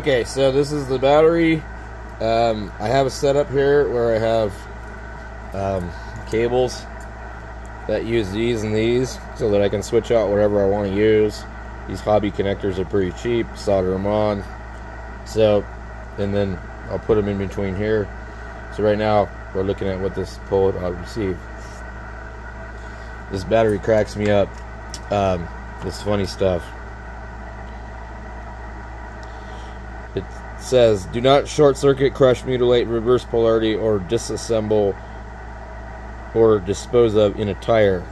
Okay, so this is the battery. Um, I have a setup here where I have um, cables that use these and these so that I can switch out whatever I want to use. These hobby connectors are pretty cheap, solder them on. So, and then I'll put them in between here. So right now we're looking at what this pole to receive. This battery cracks me up. Um, this funny stuff. It says, do not short circuit, crush, mutilate, reverse polarity, or disassemble or dispose of in a tire.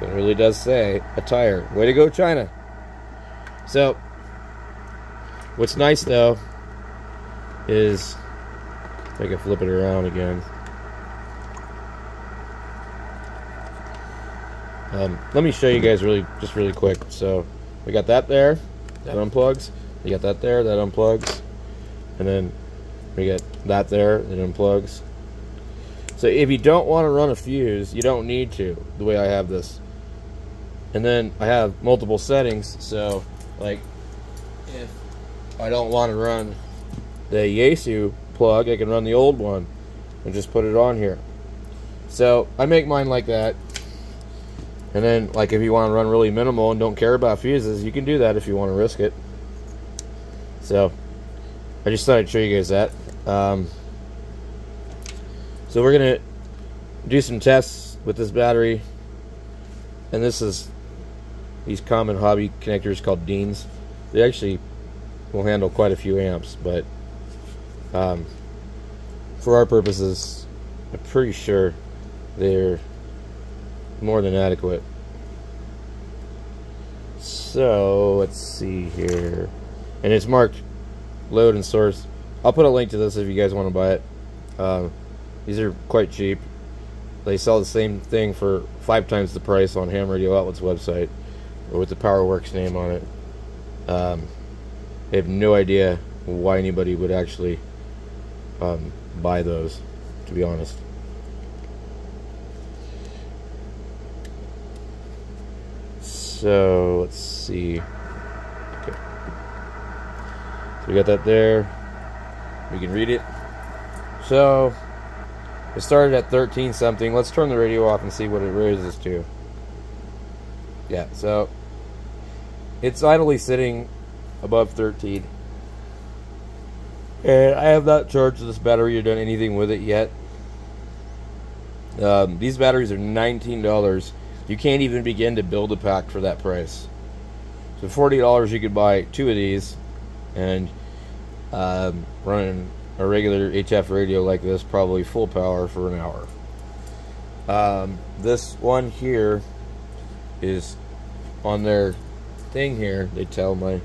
It really does say a tire. Way to go, China. So, what's nice though is if I can flip it around again. Um, let me show you guys really, just really quick. So, we got that there, that unplugs. We got that there, that unplugs. And then we got that there, that unplugs. So if you don't want to run a fuse, you don't need to, the way I have this. And then I have multiple settings, so like if I don't want to run the Yaesu plug, I can run the old one and just put it on here. So I make mine like that. And then like if you want to run really minimal and don't care about fuses, you can do that if you want to risk it. So I just thought I'd show you guys that. Um, so we're gonna do some tests with this battery. And this is these common hobby connectors called Deans. They actually will handle quite a few amps, but um, for our purposes, I'm pretty sure they're more than adequate. So let's see here, and it's marked load and source. I'll put a link to this if you guys want to buy it. Um, these are quite cheap. They sell the same thing for five times the price on Ham Radio Outlet's website with the PowerWerx name on it. Um, I have no idea why anybody would actually um, buy those, to be honest. So let's see. So we got that there. We can read it. So it started at 13 something. Let's turn the radio off and see what it raises to. Yeah, so it's idly sitting above 13. And I have not charged this battery or done anything with it yet. Um, these batteries are $19. You can't even begin to build a pack for that price. So $40 you could buy two of these and um, running a regular HF radio like this, probably full power for an hour. Um, this one here is on their thing here. They tell my,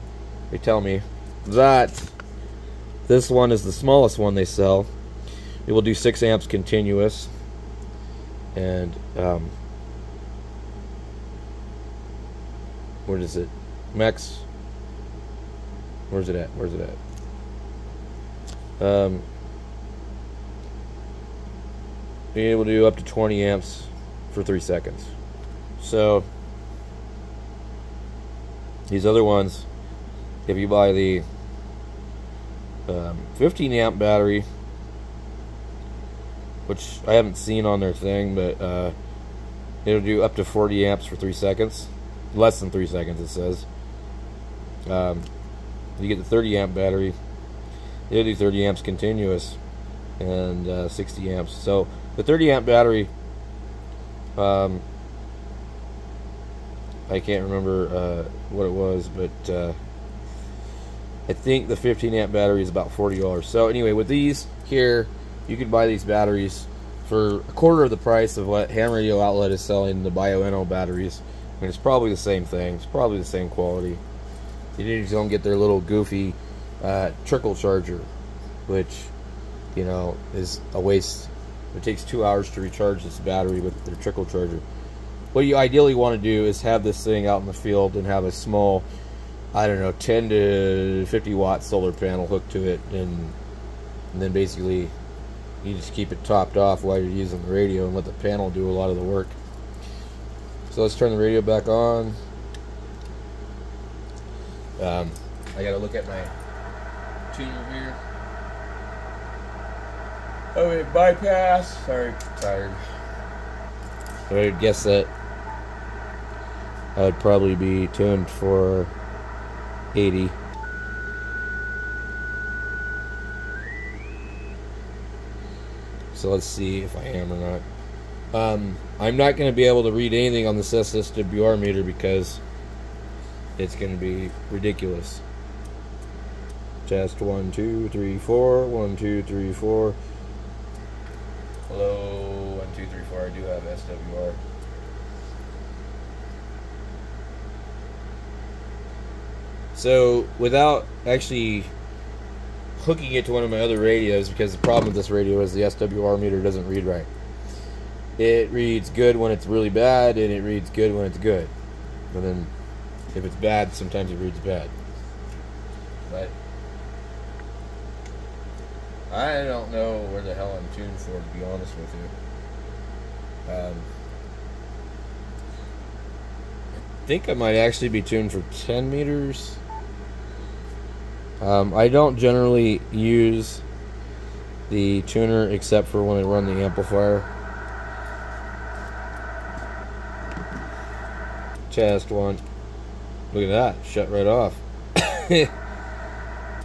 they tell me that this one is the smallest one they sell. It will do six amps continuous, and um, what is it? Max. Where's it at? Where's it at? Um, being able to do up to 20 amps for three seconds. So these other ones, if you buy the um, 15 amp battery, which I haven't seen on their thing, but uh, it'll do up to 40 amps for three seconds, less than three seconds it says. Um, you get the 30 amp battery they do 30 amps continuous and uh, 60 amps. So the 30 amp battery, um, I can't remember uh, what it was, but uh, I think the 15 amp battery is about $40. So anyway, with these here, you can buy these batteries for a quarter of the price of what Ham Radio Outlet is selling the Bioenno batteries. I mean, it's probably the same thing. It's probably the same quality. You just don't get their little goofy uh, trickle charger, which you know is a waste. It takes two hours to recharge this battery with their trickle charger. What you ideally want to do is have this thing out in the field and have a small, I don't know, 10 to 50 watt solar panel hooked to it, and, and then basically you just keep it topped off while you're using the radio and let the panel do a lot of the work. So let's turn the radio back on. Um, I gotta look at my tuner here. Oh, wait, bypass. Sorry, tired. I would guess that I would probably be tuned for 80. So let's see if I am or not. Um, I'm not going to be able to read anything on this SSWR meter because it's going to be ridiculous. Test one, two, three, four. One, two, three, four. Hello, one, two, three, four. I do have SWR. So, without actually hooking it to one of my other radios, because the problem with this radio is the SWR meter doesn't read right. It reads good when it's really bad, and it reads good when it's good. But then, if it's bad, sometimes it reads bad. But I don't know where the hell I'm tuned for, to be honest with you. Um, I think I might actually be tuned for 10 meters. Um, I don't generally use the tuner except for when I run the amplifier. Test one. Look at that. Shut right off. and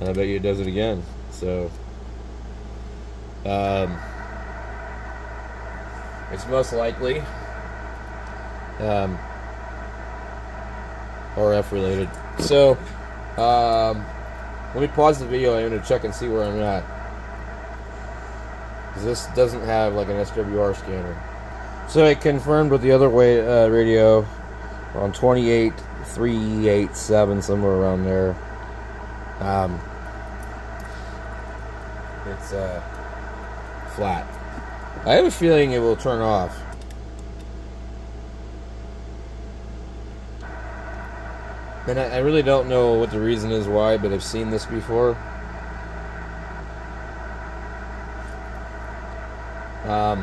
I bet you it does it again. So, um, it's most likely um, RF related. So, um, let me pause the video. I'm to check and see where I'm at. because This doesn't have like an SWR scanner. So I confirmed with the other way uh, radio on 28387 somewhere around there. Um, it's uh, flat. I have a feeling it will turn off. And I, I really don't know what the reason is why, but I've seen this before. Um,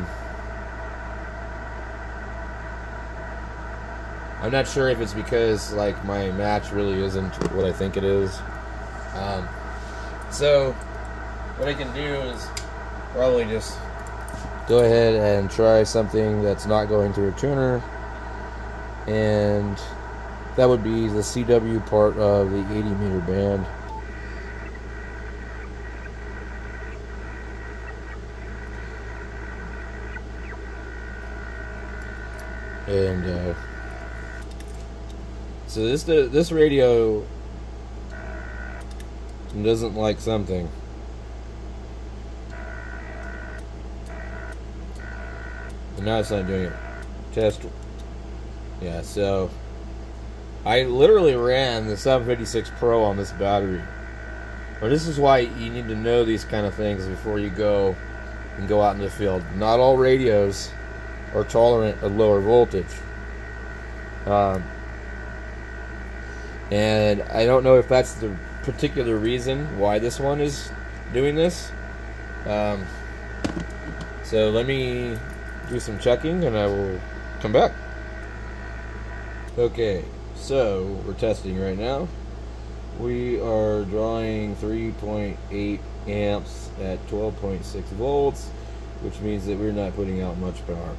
I'm not sure if it's because like my match really isn't what I think it is. Um, so what I can do is probably just go ahead and try something that's not going through a tuner, and that would be the CW part of the 80 meter band. And uh, so this this radio doesn't like something. And now it's not doing it. Test. Yeah, so I literally ran the 756 Pro on this battery. Well, this is why you need to know these kind of things before you go and go out in the field. Not all radios are tolerant of lower voltage. Um, and I don't know if that's the particular reason why this one is doing this. Um, so let me do some checking and I will come back. Okay, so we're testing right now. We are drawing 3.8 amps at 12.6 volts, which means that we're not putting out much power.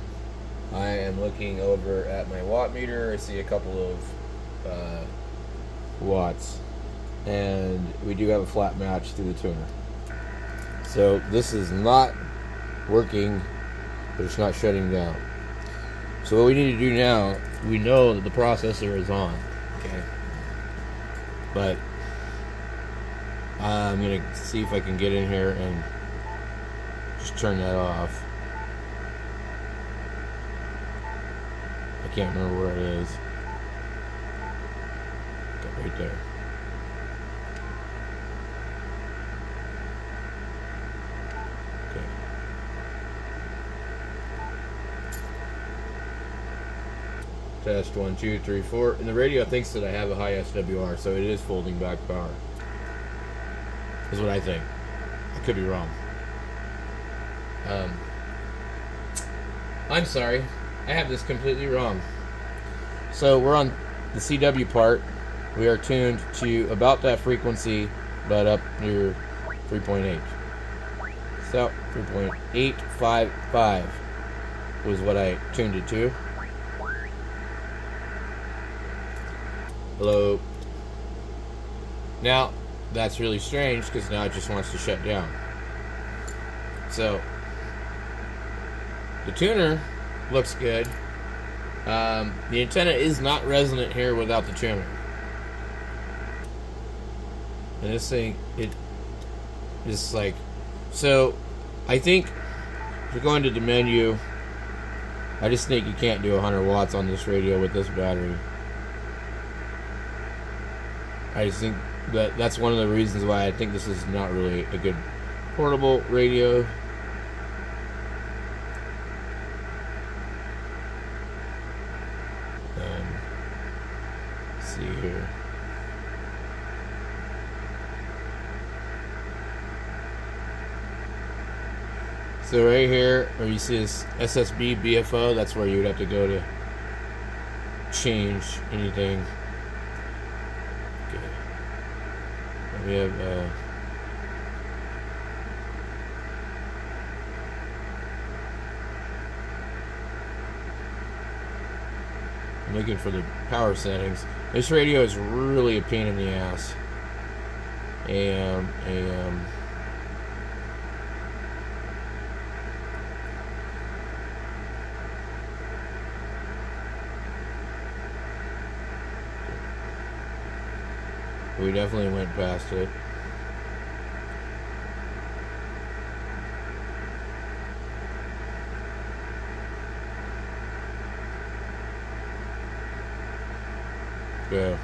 I am looking over at my watt meter. I see a couple of uh, watts, and we do have a flat match to the tuner. So this is not working, but it's not shutting down. So what we need to do now, we know that the processor is on, okay? But I'm gonna see if I can get in here and just turn that off. I can't remember where it is. Right. Okay. Test one, two, three, four. And the radio thinks that I have a high SWR, so it is folding back power. Is what I think. I could be wrong. Um, I'm sorry. I have this completely wrong. So we're on the CW part, we are tuned to about that frequency, but up near 3.8. So 3.855 was what I tuned it to. Hello. Now, that's really strange because now it just wants to shut down. So, the tuner looks good. Um, the antenna is not resonant here without the tuner. And this thing, it is like, so I think if you're going to the menu, I just think you can't do 100 watts on this radio with this battery. I just think that that's one of the reasons why I think this is not really a good portable radio. Um, see here. So right here, where you see this SSB BFO, that's where you would have to go to change anything. Okay. We have uh, I'm looking for the power settings. This radio is really a pain in the ass. AM, AM. We definitely went past it. Yeah.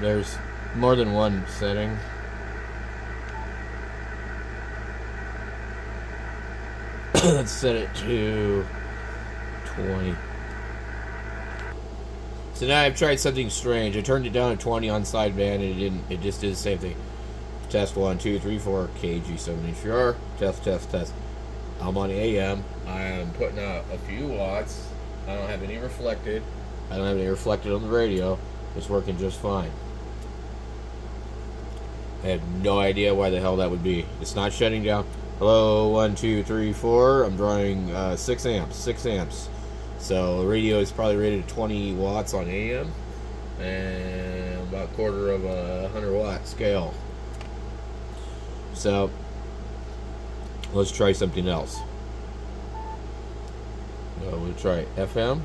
There's more than one setting. Let's set it to 20. So now I've tried something strange. I turned it down to 20 on sideband and it didn't. It just did the same thing. Test one, two, three, four. KG74. Test, test, test. I'm on AM. I am putting out a few watts. I don't have any reflected. I don't have any reflected on the radio. It's working just fine. I have no idea why the hell that would be. It's not shutting down. Hello, one, two, three, four. I'm drawing uh, six amps. Six amps. So the radio is probably rated 20 watts on AM and about a quarter of a 100 watt scale. So let's try something else. Uh, we'll try FM,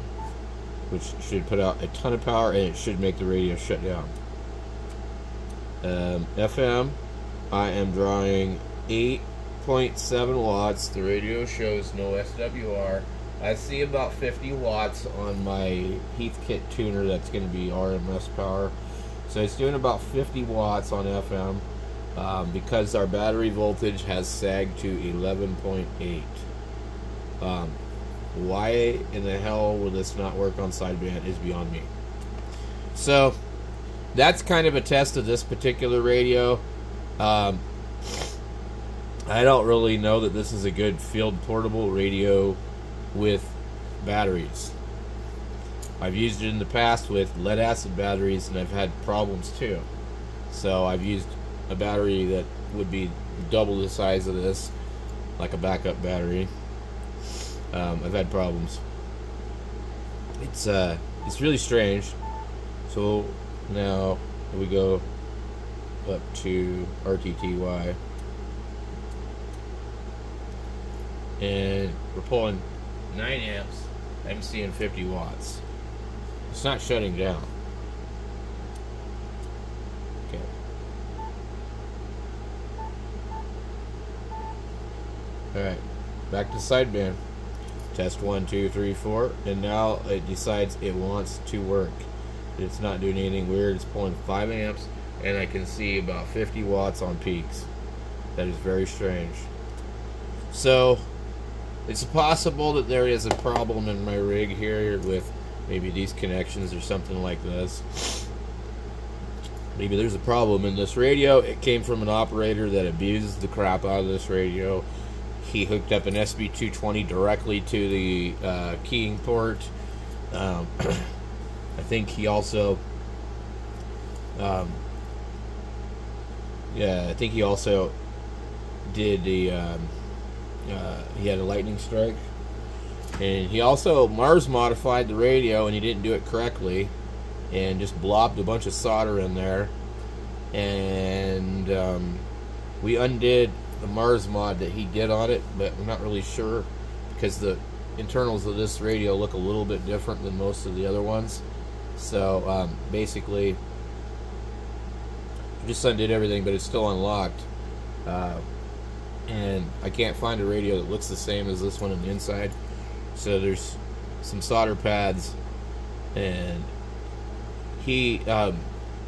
which should put out a ton of power and it should make the radio shut down. Um, FM, I am drawing 8.7 watts. The radio shows no SWR. I see about 50 watts on my Heathkit tuner that's going to be RMS power. So it's doing about 50 watts on FM um, because our battery voltage has sagged to 11.8. Um, why in the hell will this not work on sideband is beyond me. So that's kind of a test of this particular radio. Um, I don't really know that this is a good field portable radio with batteries. I've used it in the past with lead acid batteries and I've had problems too. So I've used a battery that would be double the size of this, like a backup battery. Um, I've had problems. It's uh, it's really strange. So now we go up to RTTY, and we're pulling 9 amps, I'm seeing 50 watts. It's not shutting down. Okay. Alright, back to sideband. Test one, two, three, four, and now it decides it wants to work. It's not doing anything weird. It's pulling 5 amps, and I can see about 50 watts on peaks. That is very strange. So, it's possible that there is a problem in my rig here with maybe these connections or something like this. Maybe there's a problem in this radio. It came from an operator that abused the crap out of this radio. He hooked up an SB220 directly to the uh, keying port. Um, I think he also Um, yeah, I think he also did the. Um, uh, he had a lightning strike, and he also Mars modified the radio, and he didn't do it correctly, and just blobbed a bunch of solder in there, and um, we undid the Mars mod that he did on it, but I'm not really sure because the internals of this radio look a little bit different than most of the other ones. So um, basically, just undid everything, but it's still unlocked. Uh, and I can't find a radio that looks the same as this one on the inside. So there's some solder pads, and he um,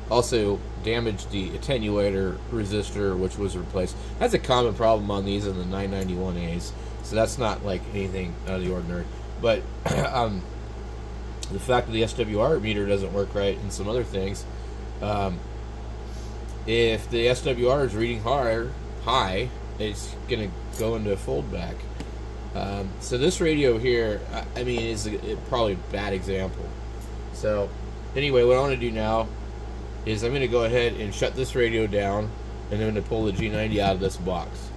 also damaged the attenuator resistor, which was replaced. That's a common problem on these in the 991As, so that's not like anything out of the ordinary. But um, the fact that the SWR meter doesn't work right and some other things, um, if the SWR is reading higher, high, it's going to go into a foldback. Um, so this radio here, I, I mean, is a, probably a bad example. So anyway, what I want to do now is I'm going to go ahead and shut this radio down and I'm going to pull the G90 out of this box.